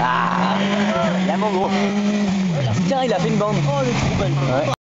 Ah, il a mon gros. Tiens, il a fait une bande. Oh, le